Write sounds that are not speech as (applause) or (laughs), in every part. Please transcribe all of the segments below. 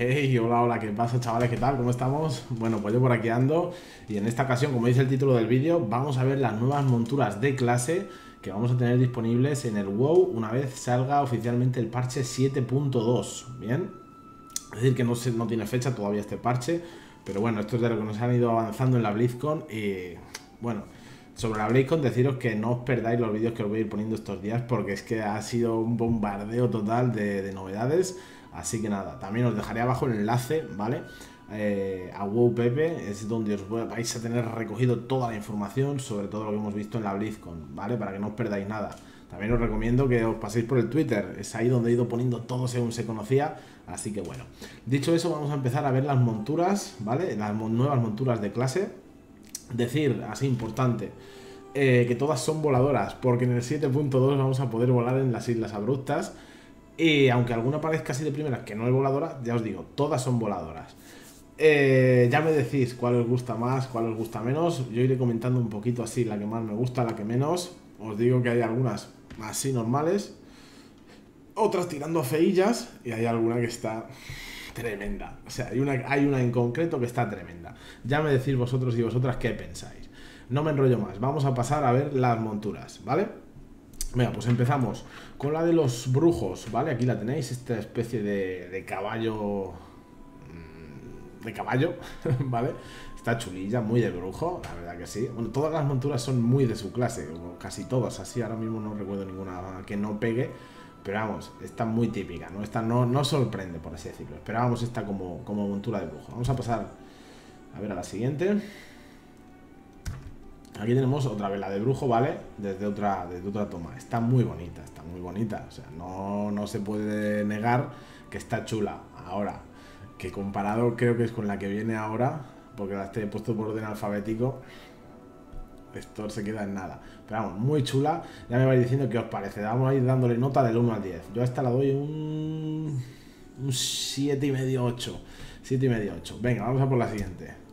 Hey, hola, hola, ¿qué pasa chavales? ¿Qué tal? ¿Cómo estamos? Bueno, pues yo por aquí ando y en esta ocasión, como dice el título del vídeo, vamos a ver las nuevas monturas de clase que vamos a tener disponibles en el WoW una vez salga oficialmente el parche 7.2, ¿bien? Es decir, que no, se, no tiene fecha todavía este parche, pero bueno, esto es de lo que nos han ido avanzando en la BlizzCon y bueno, sobre la BlizzCon deciros que no os perdáis los vídeos que os voy a ir poniendo estos días porque es que ha sido un bombardeo total de, de novedades. Así que nada, también os dejaré abajo el enlace, ¿vale? Eh, a WoW Pepe, es donde os vais a tener recogido toda la información sobre todo lo que hemos visto en la BlizzCon, ¿vale? Para que no os perdáis nada. También os recomiendo que os paséis por el Twitter, es ahí donde he ido poniendo todo según se conocía, así que bueno. Dicho eso, vamos a empezar a ver las monturas, ¿vale? Las nuevas monturas de clase. Decir, así importante, eh, que todas son voladoras, porque en el 7.2 vamos a poder volar en las Islas Abruptas. Y aunque alguna parezca así de primera que no es voladora, ya os digo, todas son voladoras. Eh, ya me decís cuál os gusta más, cuál os gusta menos. Yo iré comentando un poquito así, la que más me gusta, la que menos. Os digo que hay algunas así normales, otras tirando feillas y hay alguna que está tremenda. O sea, hay una, hay una en concreto que está tremenda. Ya me decís vosotros y vosotras qué pensáis. No me enrollo más, vamos a pasar a ver las monturas, ¿vale? Venga, pues empezamos con la de los brujos, ¿vale? Aquí la tenéis, esta especie de, caballo... mm, De caballo, (laughs) ¿vale? Está chulilla, muy de brujo, la verdad que sí. Bueno, todas las monturas son muy de su clase, o casi todas, así ahora mismo no recuerdo ninguna que no pegue. Pero vamos, está muy típica, ¿no? Esta no, no sorprende, por así decirlo. Esperábamos esta como, como montura de brujo. Vamos a pasar a ver a la siguiente. Aquí tenemos otra vez la de brujo, ¿vale? Desde otra, desde otra toma. Está muy bonita, está muy bonita. O sea, no, no se puede negar que está chula. Ahora, que comparado creo que es con la que viene ahora, porque la he puesto por orden alfabético, esto se queda en nada. Pero vamos, muy chula. Ya me vais diciendo qué os parece. Vamos a ir dándole nota del 1 al 10. Yo a esta la doy un... Un 7 y medio, 8. 7 y medio, 8. Venga, vamos a por la siguiente.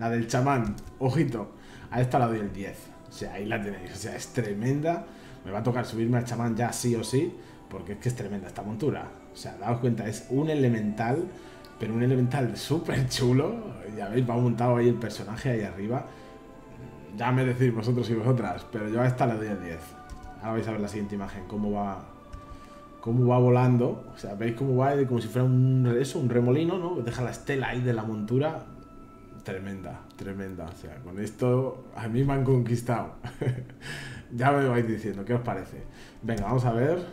La del chamán, ojito, a esta la doy el 10. O sea, ahí la tenéis. O sea, es tremenda. Me va a tocar subirme al chamán ya sí o sí, porque es que es tremenda esta montura. O sea, daos cuenta, es un elemental, pero un elemental (laughs) súper chulo. Ya veis, va montado ahí el personaje ahí arriba. Ya me decís vosotros y vosotras, pero yo a esta le doy el 10. Ahora vais a ver la siguiente imagen, cómo va cómo va volando. O sea, veis cómo va como si fuera un, eso, un remolino, ¿no? Deja la estela ahí de la montura tremenda, tremenda. O sea, con esto a mí me han conquistado. (laughs) ya me vais diciendo, ¿qué os parece? Venga, vamos a ver.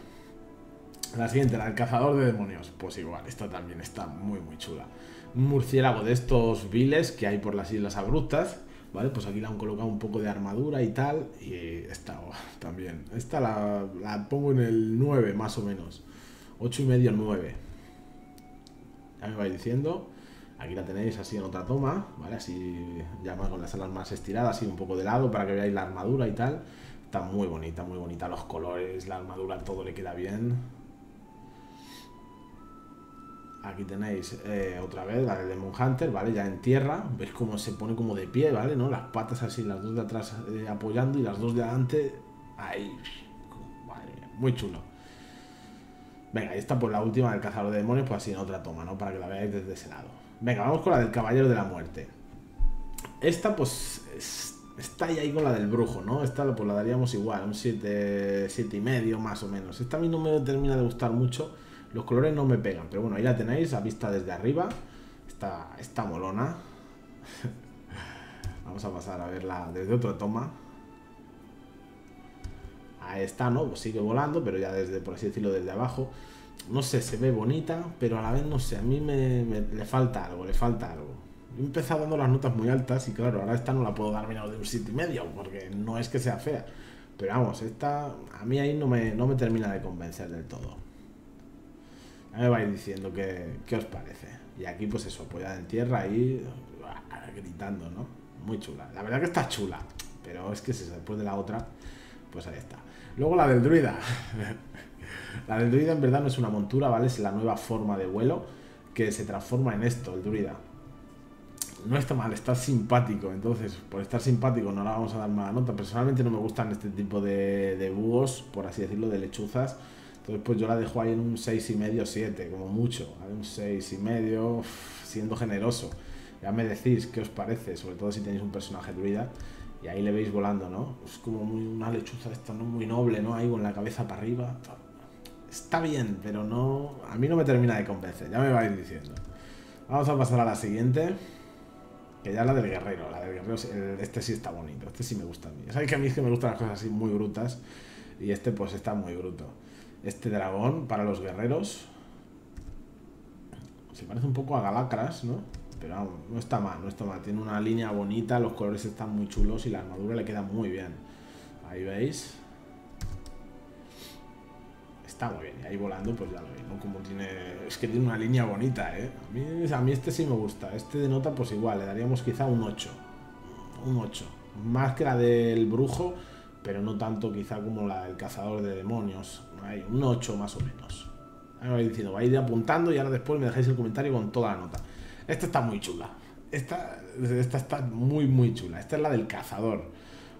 La siguiente, la del cazador de demonios. Pues igual, esta también está muy, muy chula. Un murciélago de estos viles que hay por las Islas Abruptas. ¿Vale? Pues aquí le han colocado un poco de armadura y tal. Y esta oh, también. Esta la, la pongo en el 9 más o menos. 8 y medio, 9. Ya me vais diciendo. Aquí la tenéis así en otra toma, ¿vale? Así ya más con las alas más estiradas, así un poco de lado para que veáis la armadura y tal. Está muy bonita, muy bonita. Los colores, la armadura, todo le queda bien. Aquí tenéis eh, otra vez la de Demon Hunter, ¿vale? Ya en tierra. Veis cómo se pone como de pie, ¿vale? ¿No? Las patas así, las dos de atrás eh, apoyando y las dos de adelante ahí. Madre mía, muy chulo. Venga, ahí está pues la última del cazador de demonios, pues así en otra toma, ¿no? Para que la veáis desde ese lado. Venga, vamos con la del caballero de la muerte. Esta pues es, está ahí, con la del brujo, ¿no? Esta pues la daríamos igual, un 7, siete y medio más o menos. Esta a mí no me termina de gustar mucho. Los colores no me pegan, pero bueno, ahí la tenéis, a vista desde arriba. Está, está molona. (laughs) Vamos a pasar a verla desde otra toma. Ahí está, ¿no? Pues sigue volando, pero ya desde, por así decirlo, desde abajo. No sé, se ve bonita, pero a la vez, no sé, a mí me, le falta algo, le falta algo. He empezado dando las notas muy altas y claro, ahora esta no la puedo dar menos de un 7 y medio, porque no es que sea fea. Pero vamos, esta a mí ahí no me, no me termina de convencer del todo. Ya me vais diciendo qué, qué os parece. Y aquí, pues eso, apoyada en tierra ahí, gritando, ¿no? Muy chula. La verdad que está chula, pero es que si después de la otra, pues ahí está. Luego la del druida. (laughs) la del druida en verdad no es una montura, ¿vale? Es la nueva forma de vuelo que se transforma en esto, el druida. No está mal, está simpático. Entonces, por estar simpático no la vamos a dar mala nota. Personalmente no me gustan este tipo de, búhos, por así decirlo, de lechuzas. Entonces pues yo la dejo ahí en un 6,5 7, como mucho, ¿vale? Un 6,5, siendo generoso. Ya me decís qué os parece, sobre todo si tenéis un personaje druida y ahí le veis volando, ¿no? Es como muy una lechuza esta, ¿no? Muy noble, ¿no? Ahí con la cabeza para arriba. Está bien, pero no... A mí no me termina de convencer, ya me vais diciendo. Vamos a pasar a la siguiente. Que ya es la del guerrero. La del guerrero, este sí está bonito. Este sí me gusta a mí. Sabéis que a mí es que me gustan las cosas así muy brutas. Y este pues está muy bruto. Este dragón para los guerreros. Se parece un poco a Galacras, ¿no? Pero no está mal, no está mal. Tiene una línea bonita, los colores están muy chulos y la armadura le queda muy bien. Ahí veis. Está muy bien. Y ahí volando, pues ya lo veis, ¿no? Como tiene... Es que tiene una línea bonita, ¿eh? A mí, a mí este sí me gusta. Este de nota, pues igual, le daríamos quizá un 8. Un 8. Más que la del brujo, pero no tanto quizá como la del cazador de demonios. Un 8 más o menos. Ahí vais diciendo, vais apuntando y ahora después me dejáis el comentario con toda la nota. Esta está muy chula. Esta, esta está muy, muy chula. Esta es la del cazador.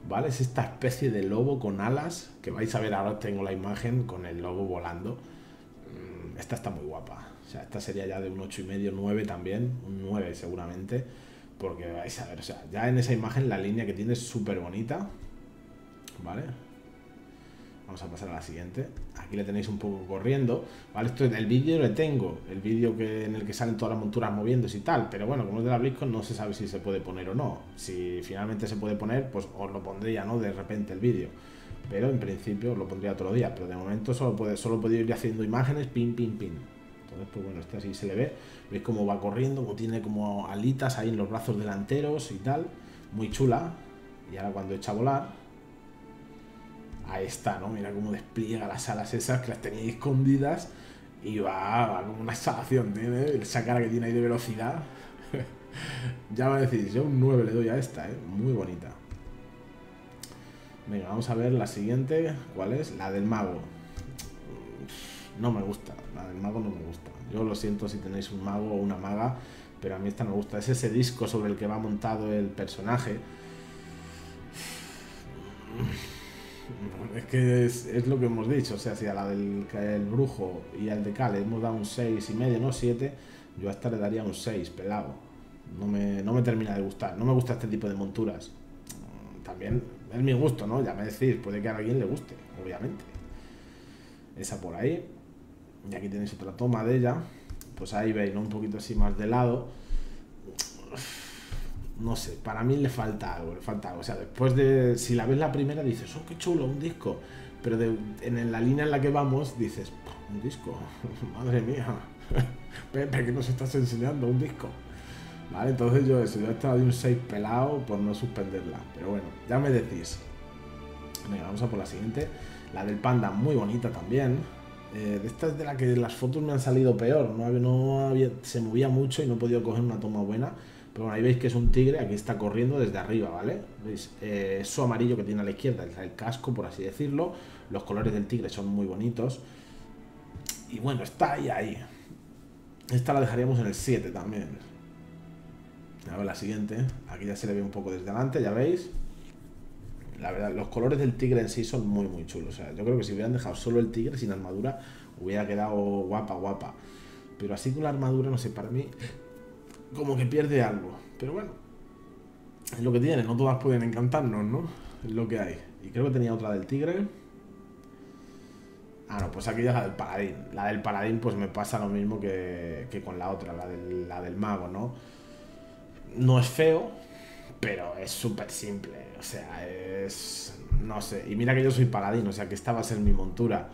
¿Vale? Es esta especie de lobo con alas. Que vais a ver ahora, tengo la imagen con el lobo volando. Mm, esta está muy guapa. O sea, esta sería ya de un 8,5, 9 también. Un 9 seguramente. Porque vais a ver, o sea, ya en esa imagen la línea que tiene es súper bonita. ¿Vale? Vamos a pasar a la siguiente. Aquí le tenéis un poco corriendo. ¿Vale? Esto el vídeo le tengo. El vídeo que, en el que salen todas las monturas moviéndose y tal. Pero bueno, como es de la BlizzCon, no se sabe si se puede poner o no. Si finalmente se puede poner, pues os lo pondría, ¿no? De repente el vídeo. Pero en principio os lo pondría otro día. Pero de momento solo puede, solo puedo ir haciendo imágenes, pin, pin, pin. Entonces, pues bueno, este así se le ve. Veis cómo va corriendo, como tiene como alitas ahí en los brazos delanteros y tal. Muy chula. Y ahora cuando echa a volar, Ahí está, ¿no? Mira cómo despliega las alas esas que las tenía escondidas y va, como una exhalación, tiene esa cara que tiene ahí de velocidad. (laughs) ya va a decir, yo un 9 le doy a esta, ¿eh? Muy bonita. Venga, vamos a ver la siguiente. ¿Cuál es? La del mago. No me gusta, la del mago no me gusta. Yo lo siento si tenéis un mago o una maga, pero a mí esta no me gusta. Es ese disco sobre el que va montado el personaje es que es, lo que hemos dicho, o sea, si a la del el brujo y al de Cal hemos dado un 6 y medio, no 7, yo a esta le daría un 6, pelado. No me, no me termina de gustar, no me gusta este tipo de monturas. También es mi gusto, ¿no? Ya me decís, puede que a alguien le guste, obviamente. Esa por ahí. Y aquí tenéis otra toma de ella. Pues ahí veis, ¿no? Un poquito así más de lado no sé, para mí le falta algo, le falta algo. O sea, después de, si la ves la primera dices, oh, qué chulo, un disco. Pero en la línea en la que vamos dices, un disco, (laughs) madre mía, (laughs) Pepe, que nos estás enseñando? Un disco. Vale, entonces yo eso, yo he estado de un 6 pelado por no suspenderla. Pero bueno, ya me decís. Venga, vamos a por la siguiente. La del panda, muy bonita también. Eh, esta es de la que las fotos me han salido peor. No, no había, se movía mucho y no he podido coger una toma buena. Pero bueno, ahí veis que es un tigre, aquí está corriendo desde arriba, ¿vale? ¿Veis? Eh, eso amarillo que tiene a la izquierda, es el casco, por así decirlo. Los colores del tigre son muy bonitos. Y bueno, está ahí, ahí. Esta la dejaríamos en el 7 también. A ver la siguiente. Aquí ya se le ve un poco desde delante, ya veis. La verdad, los colores del tigre en sí son muy, muy chulos. O sea, yo creo que si hubieran dejado solo el tigre sin armadura, hubiera quedado guapa, guapa. Pero así con la armadura, no sé, para mí como que pierde algo. Pero bueno, es lo que tiene, no todas pueden encantarnos, ¿no? Es lo que hay. Y creo que tenía otra del tigre. Ah, no, pues aquí ya la del paladín. La del paladín pues me pasa lo mismo que, que con la otra, la del, la del mago, ¿no? No es feo, pero es súper simple. O sea, es... No sé. Y mira que yo soy paladín, o sea que esta va a ser mi montura.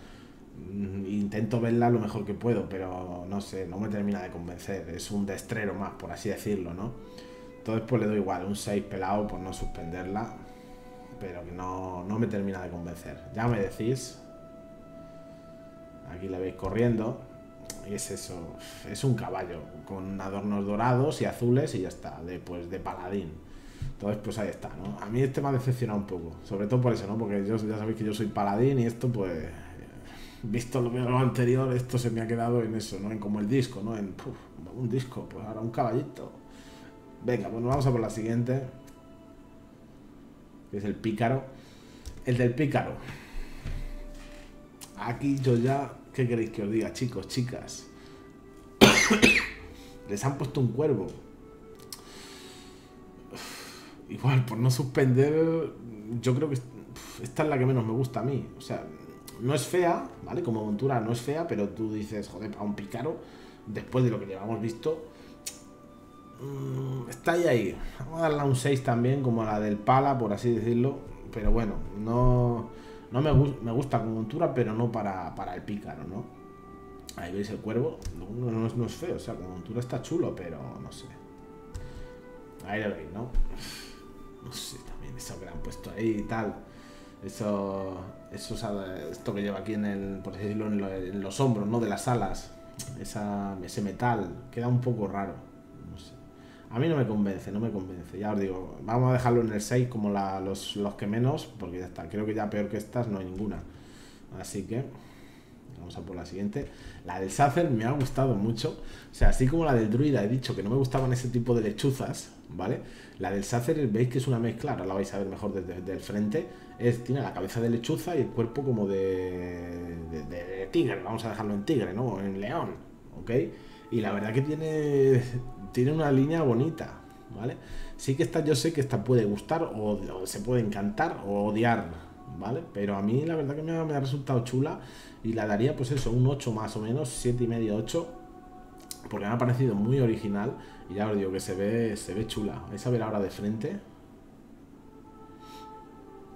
Mm, intento verla lo mejor que puedo, pero no sé, no me termina de convencer. Es un destrero más, por así decirlo, ¿no? Entonces pues le doy igual, un 6 pelado por no suspenderla, pero que no, no me termina de convencer. Ya me decís. Aquí la veis corriendo. Y es eso, es un caballo con adornos dorados y azules y ya está, de, pues, de paladín. Entonces, pues ahí está, ¿no? A mí este me ha decepcionado un poco, sobre todo por eso, ¿no? Porque ya sabéis que yo soy paladín y esto, pues, visto lo, anterior, esto se me ha quedado en eso, ¿no? En como el disco, ¿no? En un disco, pues ahora un caballito. Venga, bueno, vamos a por la siguiente. Es el pícaro. El del pícaro. Aquí yo ya ¿Qué queréis que os diga, chicos, chicas? (coughs) Les han puesto un cuervo. Igual, por no suspender, yo creo que esta es la que menos me gusta a mí. O sea, no es fea, ¿vale? Como montura no es fea, pero tú dices, joder, para un pícaro, después de lo que llevamos visto, mm, está ahí ahí. Vamos a darle un 6 también, como la del pala, por así decirlo. Pero bueno, no, no me, me gusta como montura, pero no para, para el pícaro, ¿no? Ahí veis el cuervo, no, no, no, es feo, o sea, como montura está chulo, pero no sé. Ahí lo veis, ¿no? No sé, también eso que le han puesto ahí y tal. Eso, esto que lleva aquí en el, por decirlo, en, los hombros, ¿no? De las alas. Ese metal. Queda un poco raro. No sé. A mí no me convence, no me convence. Ya os digo, vamos a dejarlo en el 6 como los, los que menos, porque ya está. Creo que ya peor que estas no hay ninguna. Así que vamos a por la siguiente. La del Sacer me ha gustado mucho. O sea, así como la del Druida he dicho que no me gustaban ese tipo de lechuzas, ¿vale? La del Sacer veis que es una mezcla, ahora la vais a ver mejor desde, el frente. Es, tiene la cabeza de lechuza y el cuerpo como de, tigre, vamos a dejarlo en tigre, ¿no? En león, ¿ok? Y la verdad que tiene, tiene una línea bonita, ¿vale? Sí que esta yo sé que esta puede gustar o, se puede encantar o odiar, ¿vale? Pero a mí la verdad que me ha, resultado chula y la daría pues eso, un 8 más o menos, 7 y medio, 8 porque me ha parecido muy original y ya os digo que se ve, se ve chula. Vais a ver ahora de frente.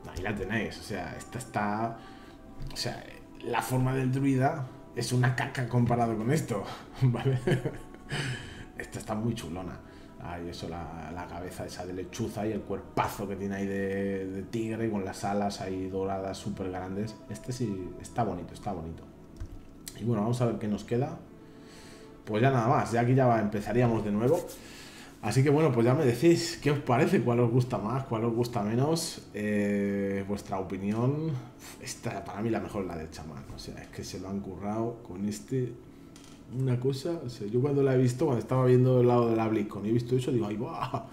Ahí la tenéis, o sea, esta está... O sea, la forma del druida es una caca comparado con esto, (laughs) ¿vale? (laughs) esta está muy chulona. Ay, eso, la, cabeza esa de lechuza y el cuerpazo que tiene ahí de, tigre con las alas ahí doradas súper grandes. Este sí está bonito, está bonito. Y bueno, vamos a ver qué nos queda pues ya nada más, ya aquí ya empezaríamos de nuevo. Así que bueno, pues ya me decís qué os parece, cuál os gusta más, cuál os gusta menos, eh, vuestra opinión. Esta para mí la mejor la de chamán, o sea, es que se lo han currado con este. Una cosa, o yo cuando la he visto, cuando estaba viendo el lado de la BlizzCon y he visto eso, digo, ¡ay, va!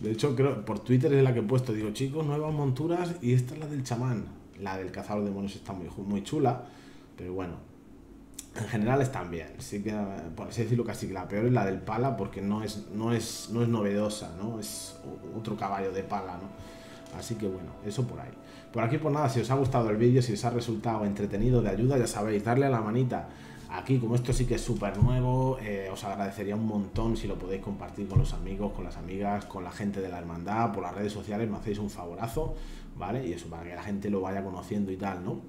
De hecho, creo, por Twitter es la que he puesto, digo, chicos, nuevas monturas y esta es la del chamán. La del cazador de monos está muy, muy chula, pero bueno, en general están bien. Sí que, por así decirlo, casi que la peor es la del pala porque no es, no es, no es novedosa, ¿no? Es otro caballo de pala, ¿no? Así que bueno, eso por ahí. Por aquí, por nada, si os ha gustado el vídeo, si os ha resultado entretenido, de ayuda, ya sabéis, darle a la manita. Aquí, como esto sí que es súper nuevo, eh, os agradecería un montón si lo podéis compartir con los amigos, con las amigas, con la gente de la hermandad, por las redes sociales, me hacéis un favorazo, ¿vale? Y eso, para que la gente lo vaya conociendo y tal, ¿no?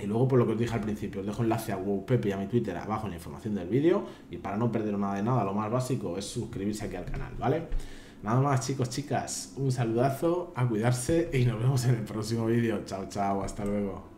Y luego, por lo que os dije al principio, os dejo enlace a WowPepe y a mi Twitter abajo en la información del vídeo. Y para no perder nada de nada, lo más básico es suscribirse aquí al canal, ¿vale? Nada más, chicos, chicas, un saludazo, a cuidarse y nos vemos en el próximo vídeo. Chao, chao, hasta luego.